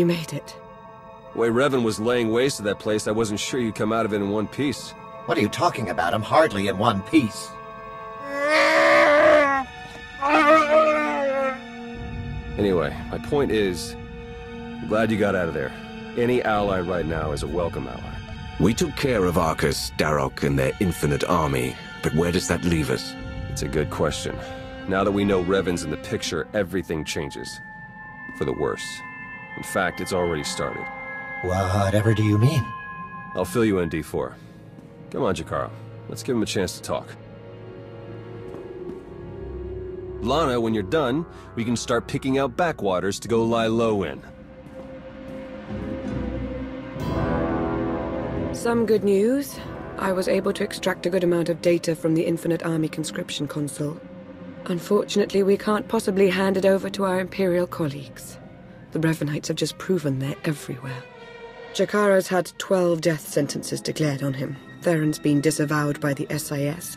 You made it. The way Revan was laying waste to that place, I wasn't sure you'd come out of it in one piece. What are you talking about? I'm hardly in one piece. Anyway, my point is, I'm glad you got out of there. Any ally right now is a welcome ally. We took care of Arkous, Darok, and their infinite army, but where does that leave us? It's a good question. Now that we know Revan's in the picture, everything changes. For the worse. In fact, it's already started. Whatever do you mean? I'll fill you in, D4. Come on, Jakarro. Let's give him a chance to talk. Lana, when you're done, we can start picking out backwaters to go lie low in. Some good news. I was able to extract a good amount of data from the Infinite Army conscription console. Unfortunately, we can't possibly hand it over to our Imperial colleagues. The Revanites have just proven they're everywhere. Jakarro's had 12 death sentences declared on him. Theron's been disavowed by the SIS.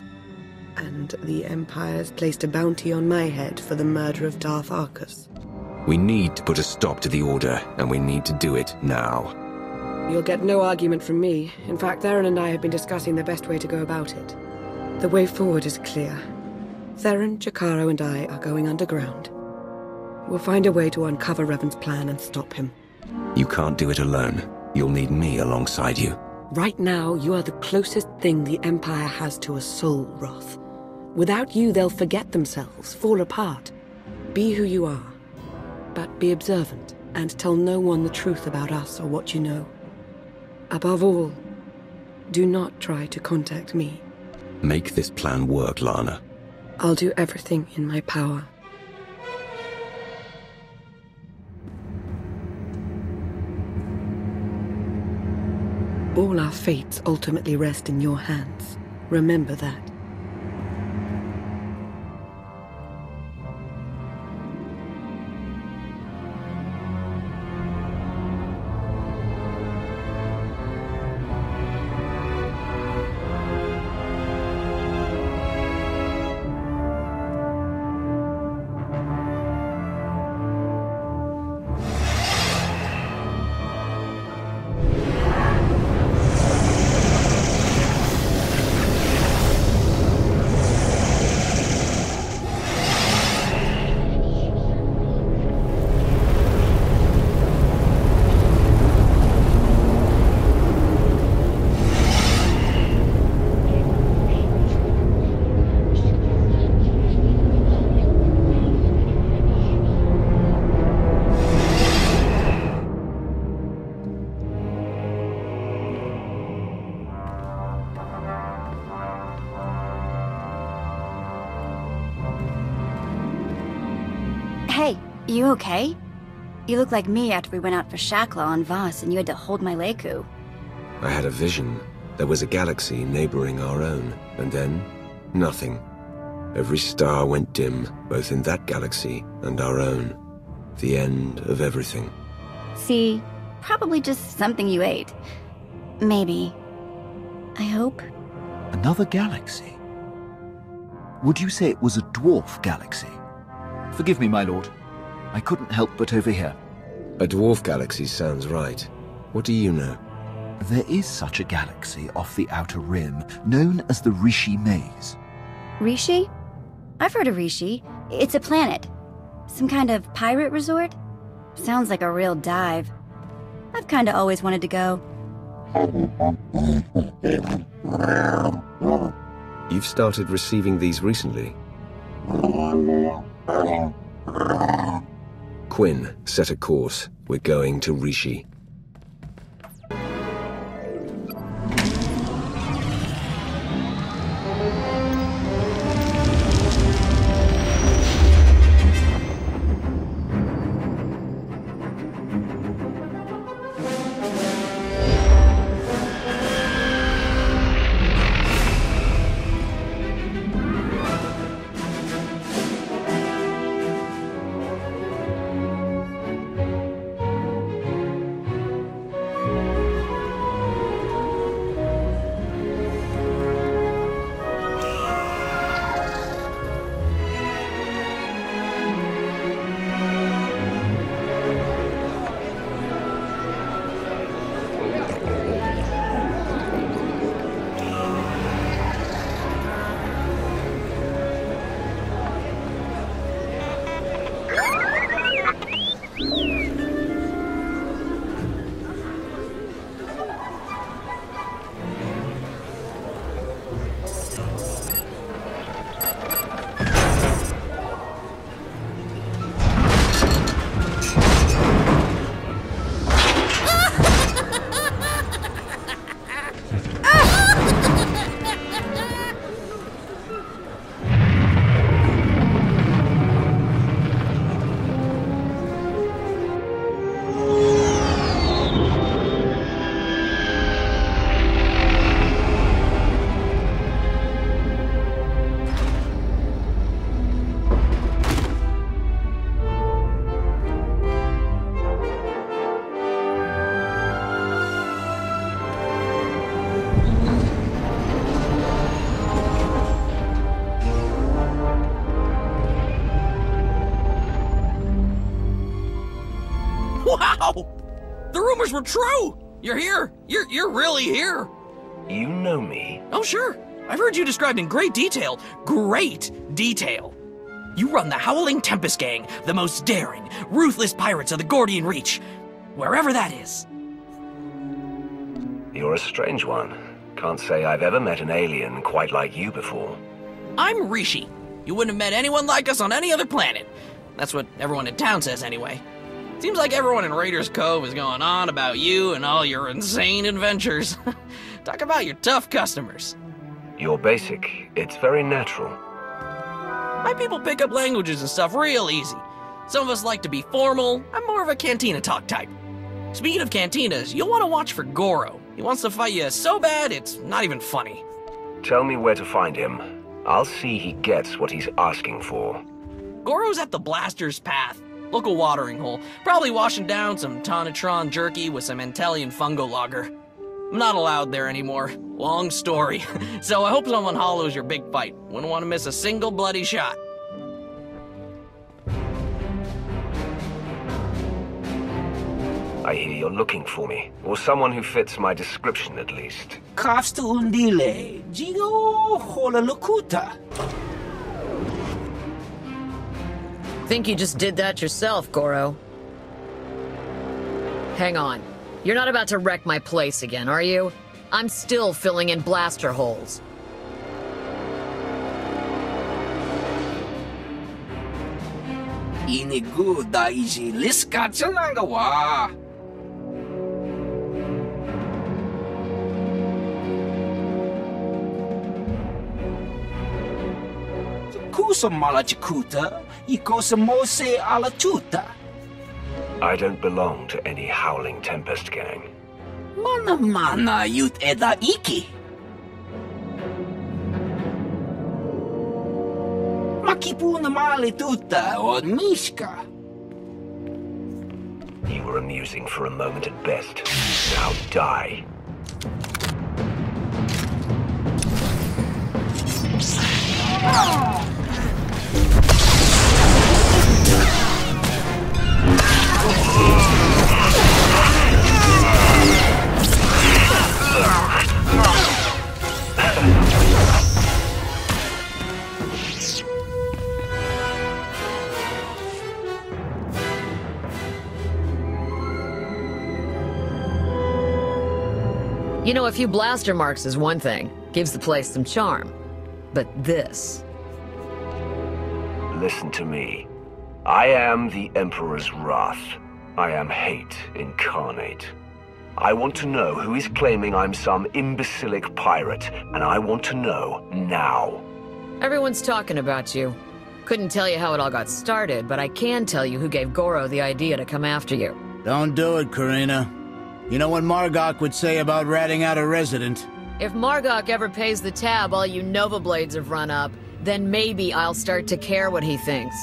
And the Empire's placed a bounty on my head for the murder of Darth Arkous. We need to put a stop to the Order, and we need to do it now. You'll get no argument from me. In fact, Theron and I have been discussing the best way to go about it. The way forward is clear. Theron, Jakarro, and I are going underground. We'll find a way to uncover Revan's plan and stop him. You can't do it alone. You'll need me alongside you. Right now, you are the closest thing the Empire has to a soul, Roth. Without you, they'll forget themselves, fall apart. Be who you are. But be observant, and tell no one the truth about us or what you know. Above all, do not try to contact me. Make this plan work, Lana. I'll do everything in my power. All our fates ultimately rest in your hands. Remember that. You okay? You look like me after we went out for Shakla on Voss and you had to hold my lekku. I had a vision. There was a galaxy neighboring our own, and then nothing. Every star went dim, both in that galaxy and our own. The end of everything. See, probably just something you ate. Maybe. I hope. Another galaxy? Would you say it was a dwarf galaxy? Forgive me, my lord. I couldn't help but overhear. A dwarf galaxy sounds right. What do you know? There is such a galaxy off the outer rim, known as the Rishi Maze. Rishi? I've heard of Rishi. It's a planet. Some kind of pirate resort? Sounds like a real dive. I've kinda always wanted to go. You've started receiving these recently. Quinn, set a course. We're going to Rishi. Rumors were true! You're here! You're, you're really here! You know me. Oh, sure. I've heard you described in great detail. Great detail. You run the Howling Tempest Gang, the most daring, ruthless pirates of the Gordian Reach. Wherever that is. You're a strange one. Can't say I've ever met an alien quite like you before. I'm Rishi. You wouldn't have met anyone like us on any other planet. That's what everyone in town says, anyway. Seems like everyone in Raiders Cove is going on about you and all your insane adventures. Talk about your tough customers. You're basic. It's very natural. My people pick up languages and stuff real easy. Some of us like to be formal. I'm more of a cantina talk type. Speaking of cantinas, you'll want to watch for Goro. He wants to fight you so bad, it's not even funny. Tell me where to find him. I'll see he gets what he's asking for. Goro's at the Blaster's Path, local watering hole, probably washing down some Tonitron jerky with some Antelian fungo lager. I'm not allowed there anymore. Long story. so I hope someone hollows your big fight. Wouldn't want to miss a single bloody shot. I hear you're looking for me, or someone who fits my description at least. Kafsta undile, jigo hola lokuta. Think you just did that yourself, Goro. Hang on. You're not about to wreck my place again, are you? I'm still filling in blaster holes. Daiji. Kusa malachikuta, ikosa mose alatuta. I don't belong to any Howling Tempest gang. Mana mana yut eda iki. Makipuna mali tuta od mishka. You were amusing for a moment at best. Now die. Ah! You know, a few blaster marks is one thing. Gives the place some charm. But this... Listen to me. I am the Emperor's wrath. I am hate incarnate. I want to know who is claiming I'm some imbecilic pirate, and I want to know now. Everyone's talking about you. Couldn't tell you how it all got started, but I can tell you who gave Goro the idea to come after you. Don't do it, Karina. You know what Margok would say about ratting out a resident? If Margok ever pays the tab all you Nova Blades have run up, then maybe I'll start to care what he thinks.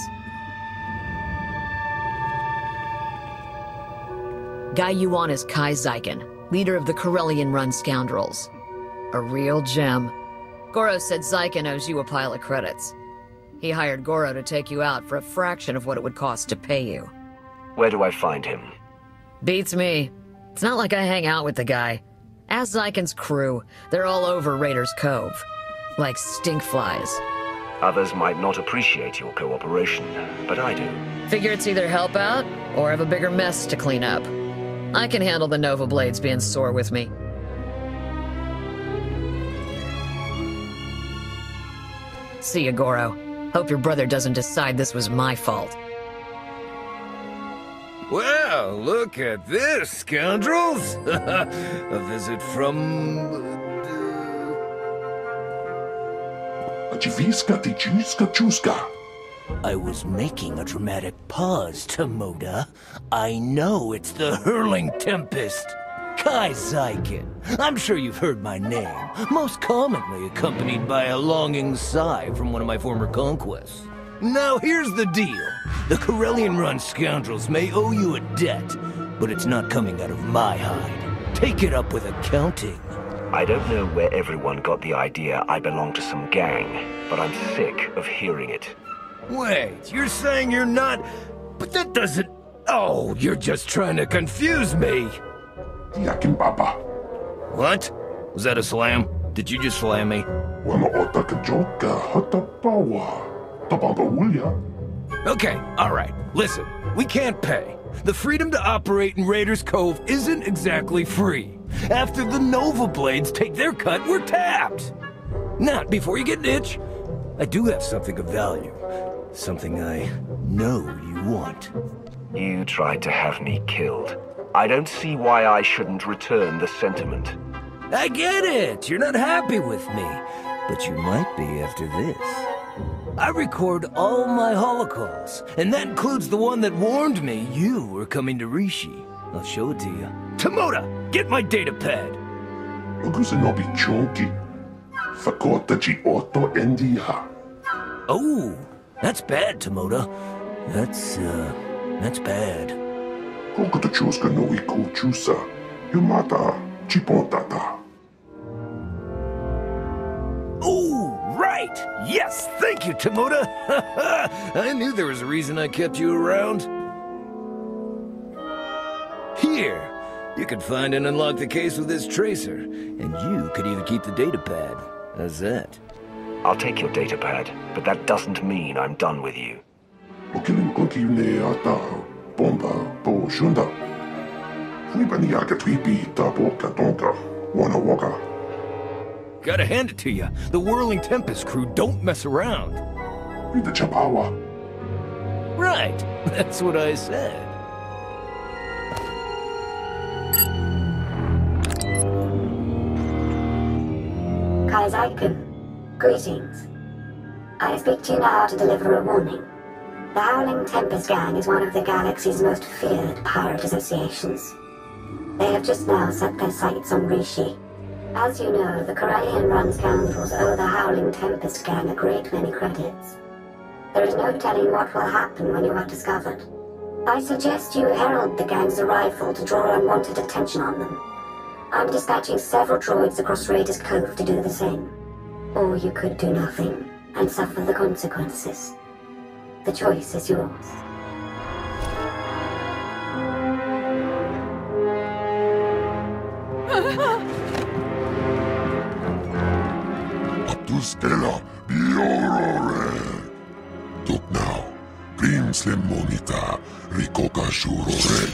Guy you want is Kai Zykken, leader of the Corellian-run scoundrels. A real gem. Goro said Zykken owes you a pile of credits. He hired Goro to take you out for a fraction of what it would cost to pay you. Where do I find him? Beats me. It's not like I hang out with the guy. Ask Zykken's crew. They're all over Raiders Cove. Like stinkflies. Others might not appreciate your cooperation, but I do. Figure it's either help out, or have a bigger mess to clean up. I can handle the Nova Blades being sore with me. See you, Goro. Hope your brother doesn't decide this was my fault. Well, look at this, scoundrels! A visit from... Uh, Oczywiska ty ciuska ciuska. I was making a dramatic pause, Tomoda. I know it's the Hurling Tempest. Kai. I'm sure you've heard my name, most commonly accompanied by a longing sigh from one of my former conquests. Now here's the deal. The Corellian-run scoundrels may owe you a debt, but it's not coming out of my hide. Take it up with accounting. I don't know where everyone got the idea I belong to some gang, but I'm sick of hearing it. Wait, you're saying you're not... But that doesn't... Oh, you're just trying to confuse me. Yakin Baba. What? Was that a slam? Did you just slam me? Wama otaka joka hatapawa. Tabamba ulya. Okay, alright. Listen, we can't pay. The freedom to operate in Raiders Cove isn't exactly free. After the Nova Blades take their cut, we're tapped. Not before you get an itch. I do have something of value. Something I know you want. You tried to have me killed. I don't see why I shouldn't return the sentiment. I get it. You're not happy with me. But you might be after this. I record all my holocalls, and that includes the one that warned me you were coming to Rishi. I'll show it to you. Tomoda, get my data pad. Ogusanobi chonki. Fakota ji otto endia. Oh, that's bad, Tomoda. That's, uh, that's bad. Chuska no iko chusa. Yumata chipontata. Oh, right! Yes, thank you, Tomoda! I knew there was a reason I kept you around. Here, you could find and unlock the case with this tracer, and you could even keep the data pad. How's that? I'll take your data pad, but that doesn't mean I'm done with you. Okilim konki ne ata. Bomba bo shunda. Fuibani twipi ta boka. Wana waka. Gotta hand it to you. The Whirling Tempest crew don't mess around. Rita chapawa. Right, that's what I said. Kai Zykken, greetings. I speak to you now to deliver a warning. The Howling Tempest Gang is one of the galaxy's most feared pirate associations. They have just now set their sights on Rishi. As you know, the Corellian run scoundrels owe the Howling Tempest Gang a great many credits. There is no telling what will happen when you are discovered. I suggest you herald the gang's arrival to draw unwanted attention on them. I'm dispatching several droids across Raiders Cove to do the same. Or you could do nothing and suffer the consequences. The choice is yours. Abdustela biorore. Tuk now. Grim slim monita. Rikoka shurore.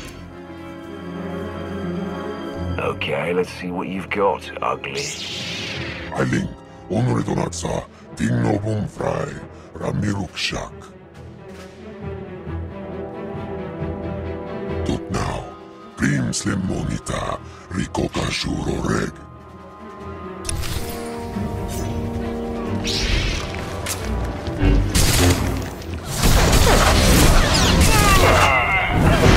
Okay, let's see what you've got, ugly. Ailing. Onore donatsa. Dingno bum fry. Ramiruk shak. Now. Grim slim monita. Rikoka shuroreg. Javitsa!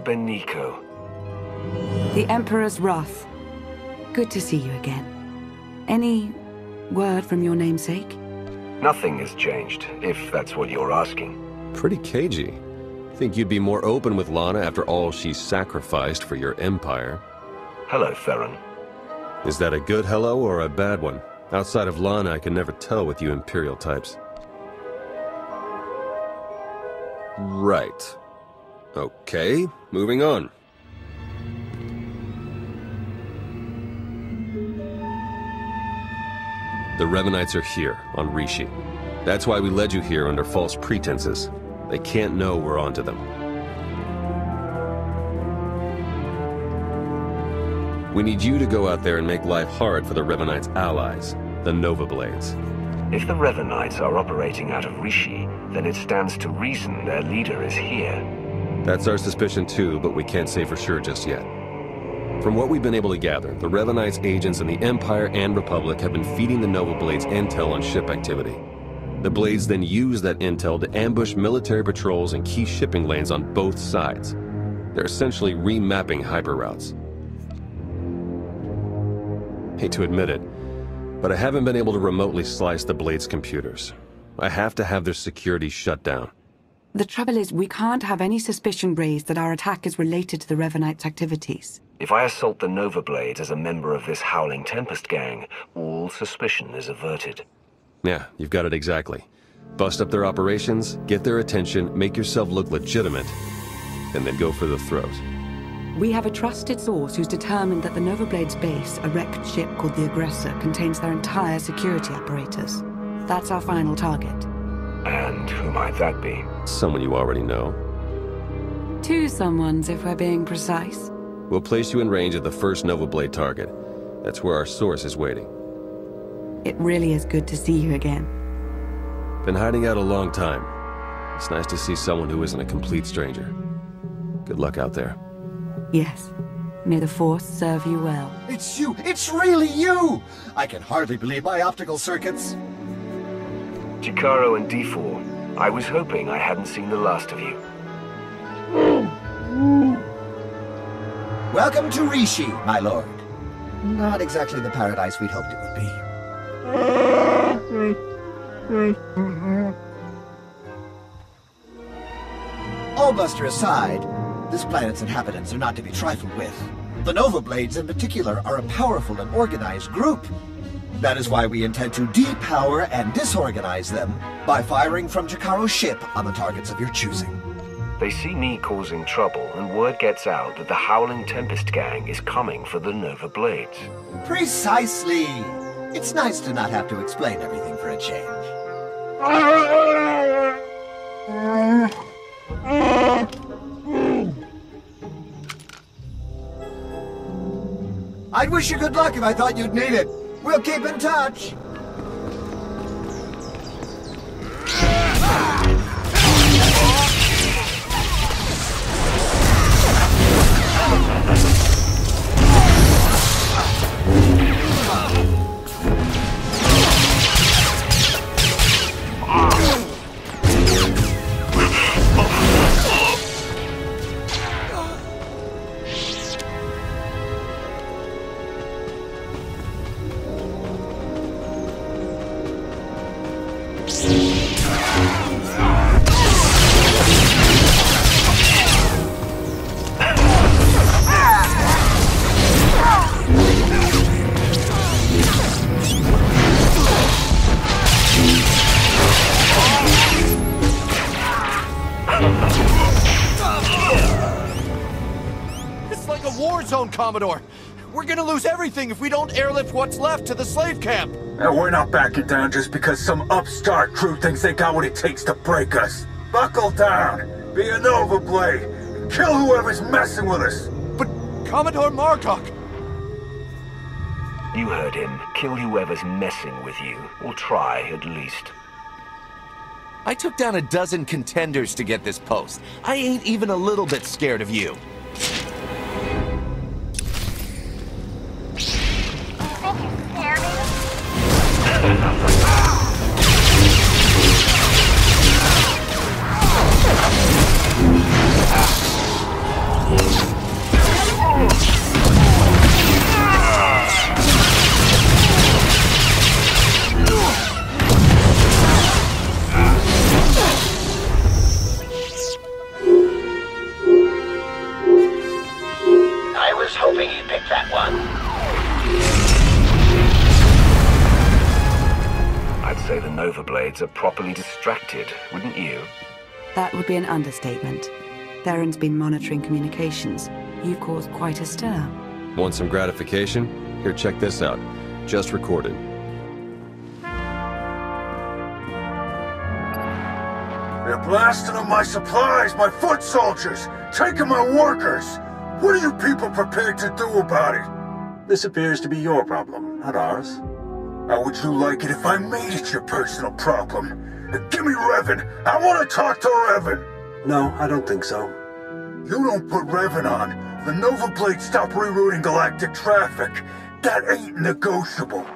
Beniko. The Emperor's Wrath. Good to see you again. Any word from your namesake? Nothing has changed, if that's what you're asking. Pretty cagey. Think you'd be more open with Lana after all she sacrificed for your empire. Hello, Theron. Is that a good hello or a bad one? Outside of Lana, I can never tell with you Imperial types. Right. Okay, moving on. The Revanites are here, on Rishi. That's why we led you here under false pretenses. They can't know we're onto them. We need you to go out there and make life hard for the Revanites' allies, the Nova Blades. If the Revanites are operating out of Rishi, then it stands to reason their leader is here. That's our suspicion too, but we can't say for sure just yet. From what we've been able to gather, the Revanites' agents in the Empire and Republic have been feeding the Nova Blades intel on ship activity. The Blades then use that intel to ambush military patrols and key shipping lanes on both sides. They're essentially remapping hyper routes. Hate to admit it, but I haven't been able to remotely slice the Blades' computers. I have to have their security shut down. The trouble is, we can't have any suspicion raised that our attack is related to the Revanites' activities. If I assault the Nova Blades as a member of this Howling Tempest gang, all suspicion is averted. Yeah, you've got it exactly. Bust up their operations, get their attention, make yourself look legitimate, and then go for the throat. We have a trusted source who's determined that the Nova Blades base, a wrecked ship called the Aggressor, contains their entire security apparatus. That's our final target. And who might that be? Someone you already know. Two someones, if we're being precise. We'll place you in range of the first Nova Blade target. That's where our source is waiting. It really is good to see you again. Been hiding out a long time. It's nice to see someone who isn't a complete stranger. Good luck out there. Yes. May the Force serve you well. It's you! It's really you! I can hardly believe my optical circuits. Jakarro and D4, I was hoping I hadn't seen the last of you. Welcome to Rishi, my lord. Not exactly the paradise we'd hoped it would be. All bluster aside, this planet's inhabitants are not to be trifled with. The Nova Blades in particular are a powerful and organized group. That is why we intend to depower and disorganize them by firing from Jakarro's ship on the targets of your choosing. They see me causing trouble, and word gets out that the Howling Tempest gang is coming for the Nova Blades. Precisely! It's nice to not have to explain everything for a change. I'd wish you good luck if I thought you'd need it. We'll keep in touch. Zone, Commodore. We're gonna lose everything if we don't airlift what's left to the slave camp. And we're not backing down just because some upstart crew thinks they got what it takes to break us. Buckle down, be a Nova Blade, and kill whoever's messing with us. But Commodore Margok, You heard him. Kill whoever's messing with you, or try at least. I took down a dozen contenders to get this post. I ain't even a little bit scared of you. are properly distracted, wouldn't you? That would be an understatement. Theron's been monitoring communications. You've caused quite a stir. Want some gratification? Here, check this out. Just recorded. They're blasting up my supplies, my foot soldiers, taking my workers. What are you people prepared to do about it? This appears to be your problem, not ours. How would you like it if I made it your personal problem? Give me Revan. I want to talk to Revan. No, I don't think so. You don't put Revan on. The Nova Blade stop rerouting galactic traffic. That ain't negotiable.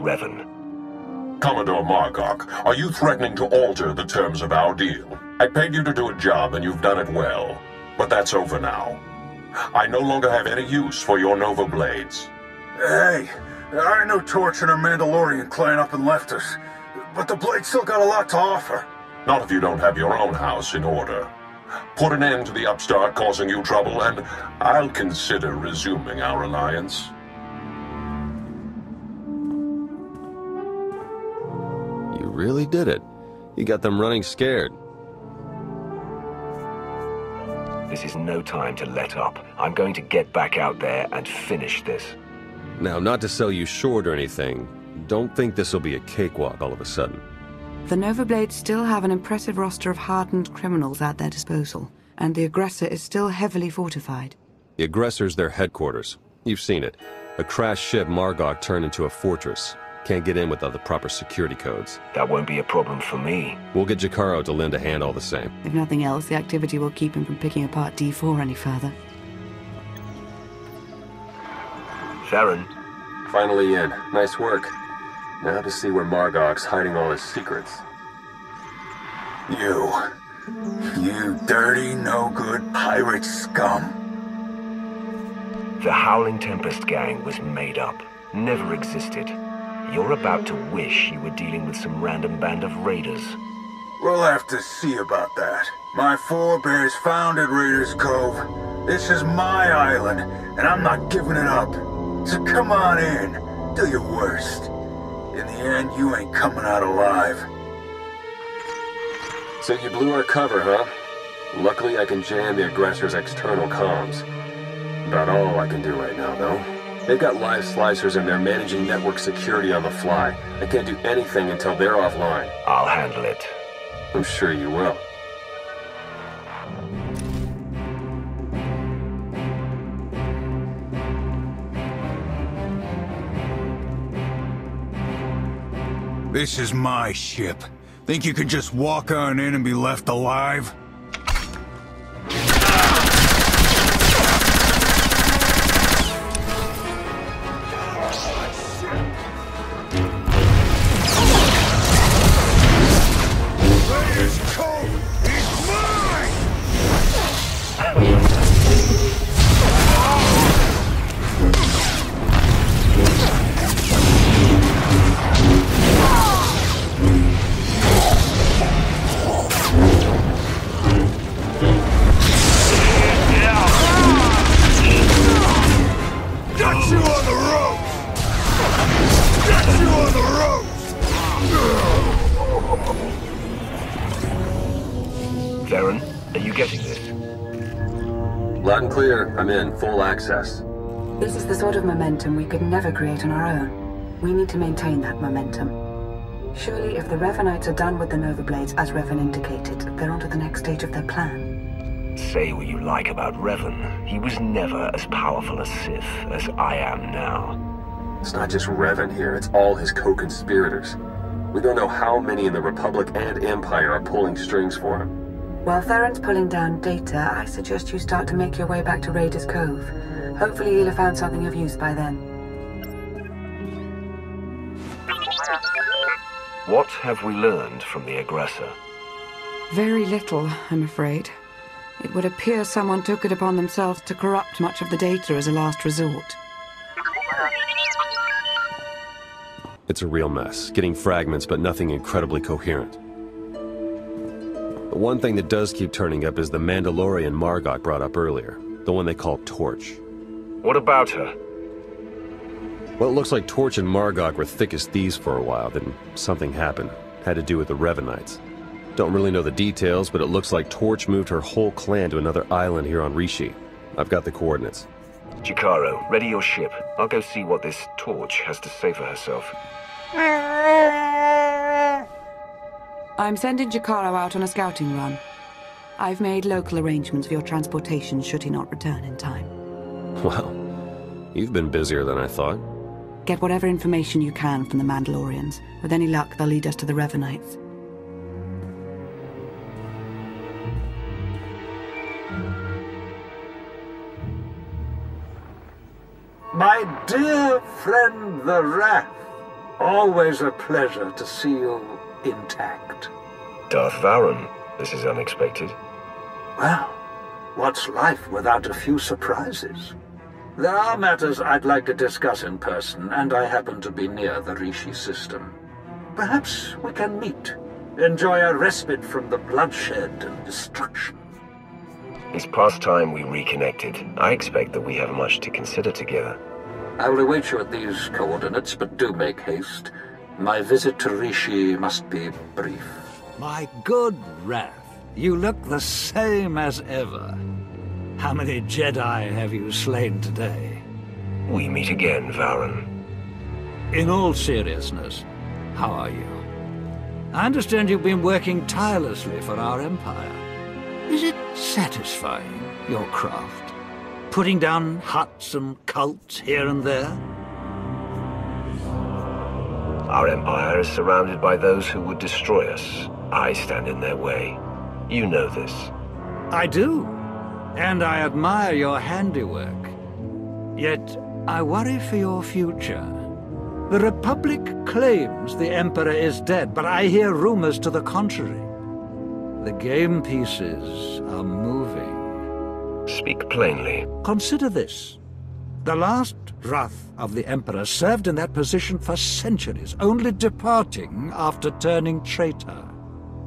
Revan. Commodore Margok, are you threatening to alter the terms of our deal? I paid you to do a job and you've done it well. But that's over now. I no longer have any use for your Nova Blades. Hey, I know Torch and her Mandalorian clan up and left us, but the Blade still got a lot to offer. Not if you don't have your own house in order. Put an end to the upstart causing you trouble, and I'll consider resuming our alliance. You really did it. You got them running scared. This is no time to let up. I'm going to get back out there and finish this. Now, not to sell you short or anything, don't think this will be a cakewalk all of a sudden. The Nova Blades still have an impressive roster of hardened criminals at their disposal, and the aggressor is still heavily fortified. The aggressor's their headquarters. You've seen it. A crashed ship Margok turned into a fortress. Can't get in without the proper security codes. That won't be a problem for me. We'll get Jakarro to lend a hand all the same. If nothing else, the activity will keep him from picking apart D4 any further. Sharon. Finally in. Nice work. Now to see where Margok's hiding all his secrets. You. You dirty, no-good pirate scum. The Howling Tempest gang was made up. Never existed. You're about to wish you were dealing with some random band of raiders. We'll have to see about that. My forebears founded Raiders Cove. This is my island, and I'm not giving it up. So come on in. Do your worst. In the end, you ain't coming out alive. So you blew our cover, huh? Luckily, I can jam the aggressor's external comms. About all I can do right now, though. They've got live slicers and they're managing network security on the fly. I can't do anything until they're offline. I'll handle it. I'm sure you will. This is my ship. Think you could just walk on in and be left alive? Create on our own. We need to maintain that momentum. Surely, if the Revanites are done with the Nova Blades, as Revan indicated, they're on to the next stage of their plan. Say what you like about Revan. He was never as powerful a Sith as I am now. It's not just Revan here, it's all his co-conspirators. We don't know how many in the Republic and Empire are pulling strings for him. While Theron's pulling down data, I suggest you start to make your way back to Raiders Cove. Hopefully he'll have found something of use by then. What have we learned from the aggressor? Very little, I'm afraid. It would appear someone took it upon themselves to corrupt much of the data as a last resort. It's a real mess, getting fragments but nothing incredibly coherent. The one thing that does keep turning up is the Mandalorian Margok brought up earlier, the one they call Torch. What about her? Well, it looks like Torch and Margok were thick as thieves for a while, then something happened. Had to do with the Revanites. Don't really know the details, but it looks like Torch moved her whole clan to another island here on Rishi. I've got the coordinates. Jakarro, ready your ship. I'll go see what this torch has to say for herself. I'm sending Jakarro out on a scouting run. I've made local arrangements for your transportation should he not return in time. Well, you've been busier than I thought. Get whatever information you can from the Mandalorians. With any luck, they'll lead us to the Revanites. My dear friend the Wrath, always a pleasure to see you intact. Darth Vowrawn, this is unexpected. Well, what's life without a few surprises? There are matters I'd like to discuss in person, and I happen to be near the Rishi system. Perhaps we can meet, enjoy a respite from the bloodshed and destruction. It's past time we reconnected. I expect that we have much to consider together. I will await you at these coordinates, but do make haste. My visit to Rishi must be brief. My good Wrath, you look the same as ever. How many Jedi have you slain today? We meet again, Vowrawn. In all seriousness, how are you? I understand you've been working tirelessly for our Empire. Is it satisfying, your craft? Putting down huts and cults here and there? Our Empire is surrounded by those who would destroy us. I stand in their way. You know this. I do. And I admire your handiwork. Yet, I worry for your future. The Republic claims the Emperor is dead, but I hear rumors to the contrary. The game pieces are moving. Speak plainly. Consider this. The last Wrath of the Emperor served in that position for centuries, only departing after turning traitor.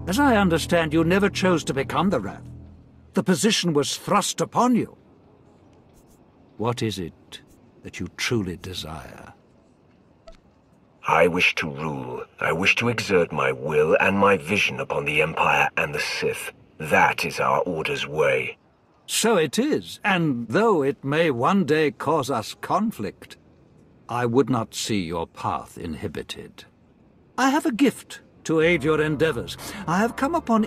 As I understand, you never chose to become the Wrath. The position was thrust upon you. What is it that you truly desire? I wish to rule. I wish to exert my will and my vision upon the Empire and the Sith. That is our Order's way. So it is, and though it may one day cause us conflict, I would not see your path inhibited. I have a gift to aid your endeavors. I have come upon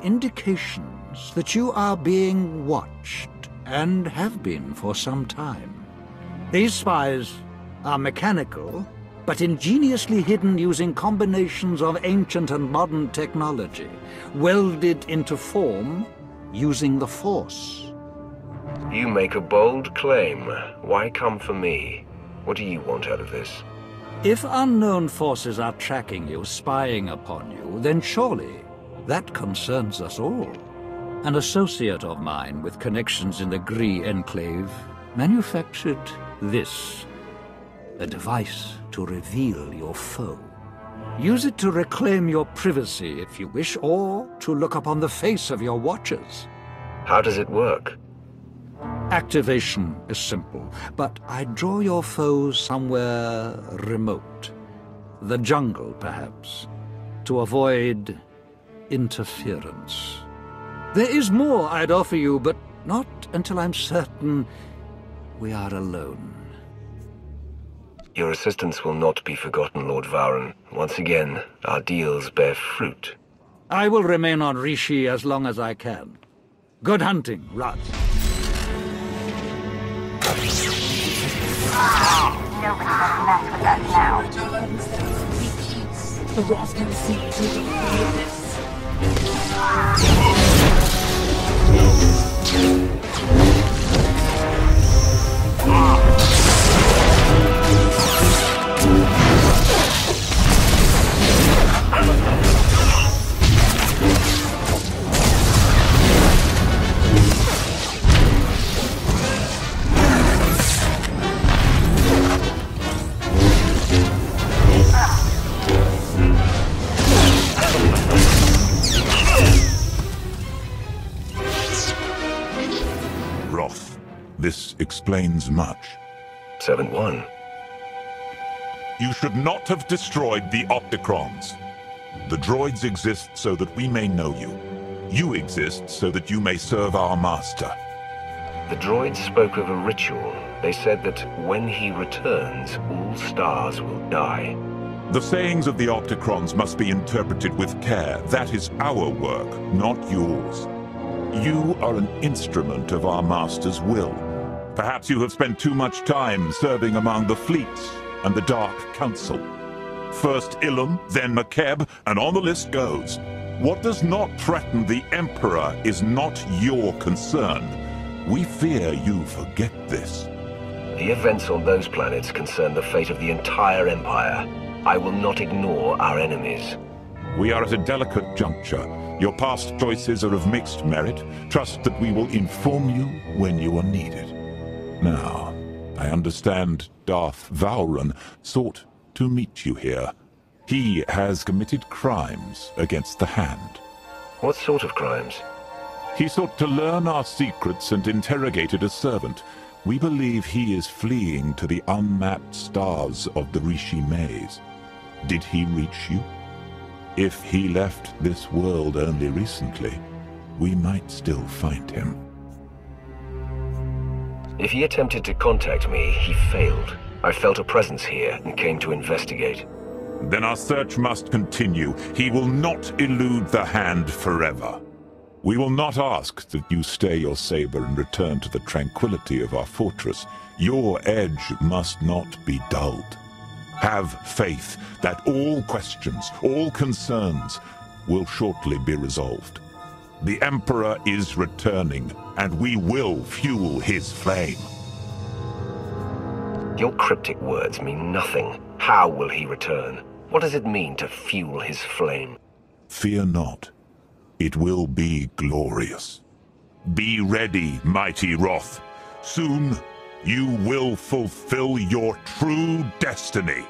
indications that you are being watched, and have been for some time. These spies are mechanical, but ingeniously hidden using combinations of ancient and modern technology, welded into form using the Force. You make a bold claim. Why come for me? What do you want out of this? If unknown forces are tracking you, spying upon you, then surely that concerns us all. An associate of mine with connections in the Gree Enclave manufactured this. A device to reveal your foe. Use it to reclaim your privacy if you wish, or to look upon the face of your watchers. How does it work? Activation is simple, but I draw your foe somewhere remote. The jungle, perhaps, to avoid interference. There is more I'd offer you, but not until I'm certain we are alone. Your assistance will not be forgotten, Lord Varen. Once again, our deals bear fruit. I will remain on Rishi as long as I can. Good hunting, Rod. Nobody can this explains much. 7-1. You should not have destroyed the Opticrons. The droids exist so that we may know you. You exist so that you may serve our master. The droids spoke of a ritual. They said that when he returns, all stars will die. The sayings of the Opticrons must be interpreted with care. That is our work, not yours. You are an instrument of our Master's will. Perhaps you have spent too much time serving among the fleets and the Dark Council. First Ilum, then Makeb, and on the list goes. What does not threaten the Emperor is not your concern. We fear you forget this. The events on those planets concern the fate of the entire Empire. I will not ignore our enemies. We are at a delicate juncture. Your past choices are of mixed merit. Trust that we will inform you when you are needed. Now, I understand Darth Vowrawn sought to meet you here. He has committed crimes against the Hand. What sort of crimes? He sought to learn our secrets and interrogated a servant. We believe he is fleeing to the unmapped stars of the Rishi Maze. Did he reach you? If he left this world only recently, we might still find him. If he attempted to contact me, he failed. I felt a presence here and came to investigate. Then our search must continue. He will not elude the Hand forever. We will not ask that you stay your saber and return to the tranquility of our fortress. Your edge must not be dulled. Have faith that all questions, all concerns, will shortly be resolved. The Emperor is returning, and we will fuel his flame. Your cryptic words mean nothing. How will he return? What does it mean to fuel his flame? Fear not. It will be glorious. Be ready, mighty Roth. Soon, you will fulfill your true destiny.